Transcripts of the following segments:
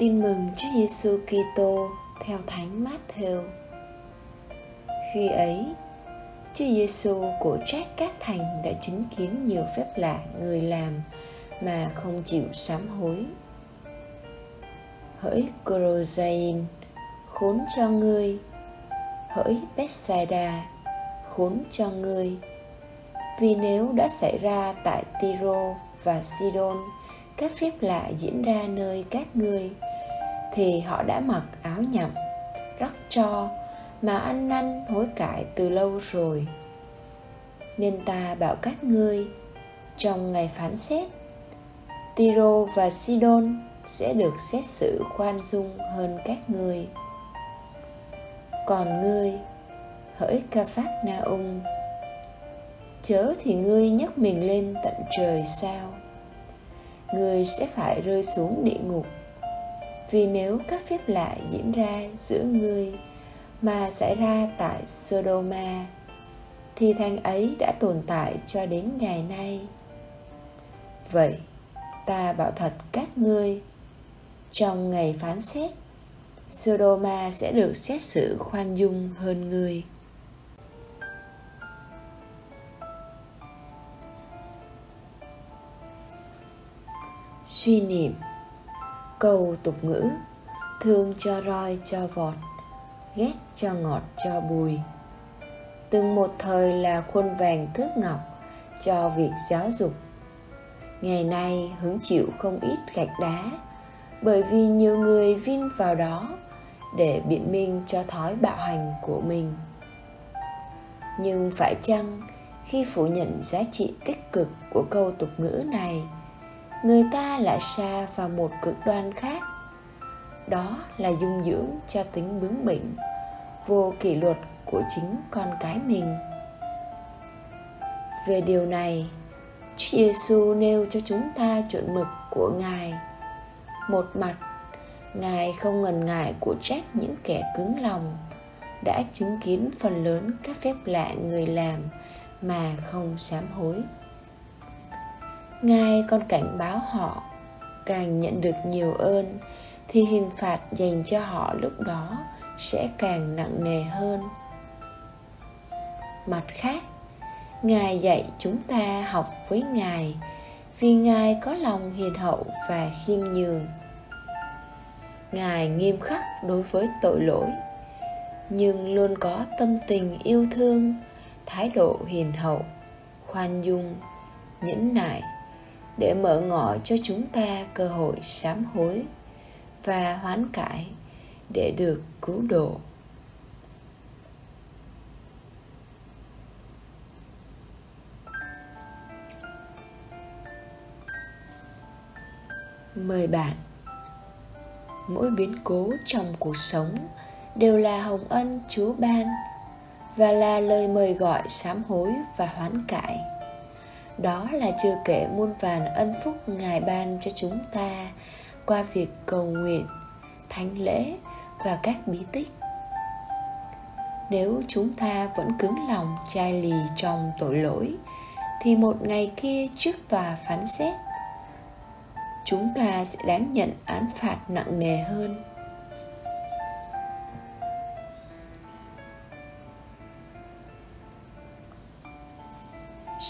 Tin mừng Chúa Giêsu Kitô theo Thánh Matthew. Khi ấy, Chúa Giêsu của trách các thành đã chứng kiến nhiều phép lạ người làm mà không chịu sám hối. Hỡi Corozain, khốn cho ngươi. Hỡi Bethsaida, khốn cho ngươi. Vì nếu đã xảy ra tại Tiro và Sidon các phép lạ diễn ra nơi các ngươi thì họ đã mặc áo nhậm, rắc cho mà anh năn hối cải từ lâu rồi. Nên ta bảo các ngươi, trong ngày phán xét, Tiro và Sidon sẽ được xét xử khoan dung hơn các ngươi. Còn ngươi, hỡi ca phát na ung chớ thì ngươi nhấc mình lên tận trời sao? Người sẽ phải rơi xuống địa ngục vì nếu các phép lạ diễn ra giữa ngươi mà xảy ra tại Sodoma, thì thành ấy đã tồn tại cho đến ngày nay. Vậy, ta bảo thật các ngươi, trong ngày phán xét, Sodoma sẽ được xét xử khoan dung hơn ngươi. Suy niệm câu tục ngữ, thương cho roi cho vọt, ghét cho ngọt cho bùi. Từng một thời là khuôn vàng thước ngọc cho việc giáo dục. Ngày nay hứng chịu không ít gạch đá, bởi vì nhiều người vin vào đó để biện minh cho thói bạo hành của mình. Nhưng phải chăng khi phủ nhận giá trị tích cực của câu tục ngữ này người ta lại xa vào một cực đoan khác. Đó là dung dưỡng cho tính bướng bỉnh vô kỷ luật của chính con cái mình. Về điều này Chúa Giêsu nêu cho chúng ta chuẩn mực của Ngài. Một mặt, Ngài không ngần ngại của trách những kẻ cứng lòng đã chứng kiến phần lớn các phép lạ người làm mà không sám hối ngài còn cảnh báo họ càng nhận được nhiều ơn, thì hình phạt dành cho họ lúc đó sẽ càng nặng nề hơn. Mặt khác, ngài dạy chúng ta học với ngài vì ngài có lòng hiền hậu và khiêm nhường. Ngài nghiêm khắc đối với tội lỗi, nhưng luôn có tâm tình yêu thương, thái độ hiền hậu, khoan dung, nhẫn nại để mở ngỏ cho chúng ta cơ hội sám hối và hoán cải để được cứu độ. Mời bạn, mỗi biến cố trong cuộc sống đều là hồng ân chúa ban và là lời mời gọi sám hối và hoán cải đó là chưa kể muôn vàn ân phúc ngài ban cho chúng ta qua việc cầu nguyện, thánh lễ và các bí tích. Nếu chúng ta vẫn cứng lòng chai lì trong tội lỗi, thì một ngày kia trước tòa phán xét, chúng ta sẽ đáng nhận án phạt nặng nề hơn.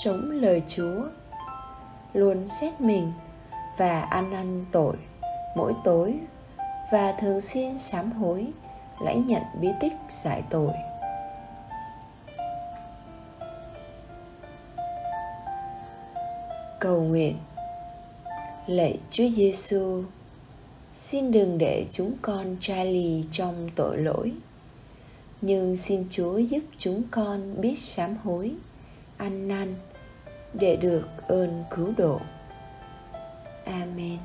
Sống lời Chúa, luôn xét mình và ăn năn tội mỗi tối và thường xuyên sám hối lãnh nhận bí tích giải tội. Cầu nguyện. Lạy Chúa Giêsu xin đừng để chúng con trai lì trong tội lỗi, nhưng xin Chúa giúp chúng con biết sám hối ăn năn để được ơn cứu độ. Amen.